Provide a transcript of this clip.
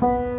Música